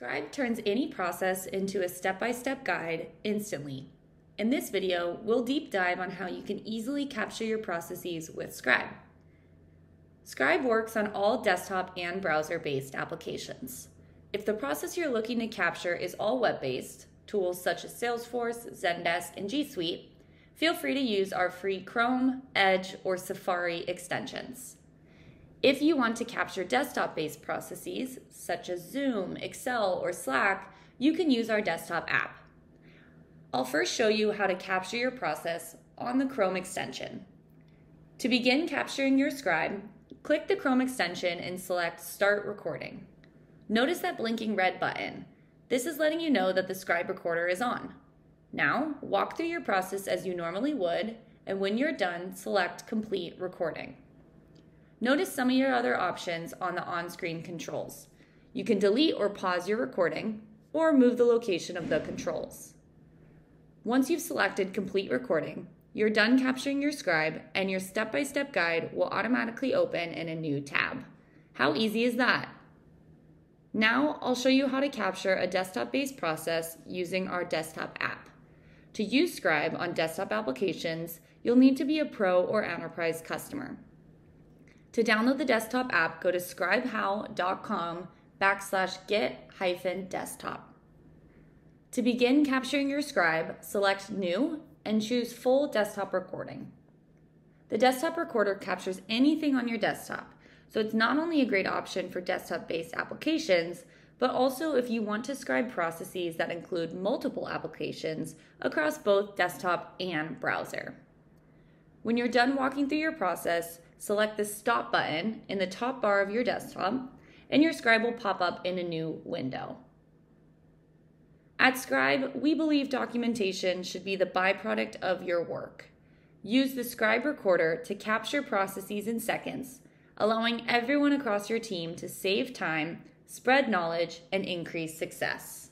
Scribe turns any process into a step-by-step guide instantly. In this video, we'll deep dive on how you can easily capture your processes with Scribe. Scribe works on all desktop and browser-based applications. If the process you're looking to capture is all web-based, tools such as Salesforce, Zendesk, and G Suite, feel free to use our free Chrome, Edge, or Safari extensions. If you want to capture desktop-based processes, such as Zoom, Excel, or Slack, you can use our desktop app. I'll first show you how to capture your process on the Chrome extension. To begin capturing your scribe, click the Chrome extension and select Start Recording. Notice that blinking red button. This is letting you know that the scribe recorder is on. Now, walk through your process as you normally would, and when you're done, select Complete Recording. Notice some of your other options on the on-screen controls. You can delete or pause your recording, or move the location of the controls. Once you've selected complete recording, you're done capturing your scribe and your step-by-step guide will automatically open in a new tab. How easy is that? Now I'll show you how to capture a desktop-based process using our desktop app. To use Scribe on desktop applications, you'll need to be a pro or enterprise customer. To download the desktop app, go to scribehow.com backslash get hyphen desktop. To begin capturing your scribe, select New and choose Full Desktop Recording. The desktop recorder captures anything on your desktop, so it's not only a great option for desktop-based applications, but also if you want to scribe processes that include multiple applications across both desktop and browser. When you're done walking through your process, select the Stop button in the top bar of your desktop, and your Scribe will pop up in a new window. At Scribe, we believe documentation should be the byproduct of your work. Use the Scribe Recorder to capture processes in seconds, allowing everyone across your team to save time, spread knowledge, and increase success.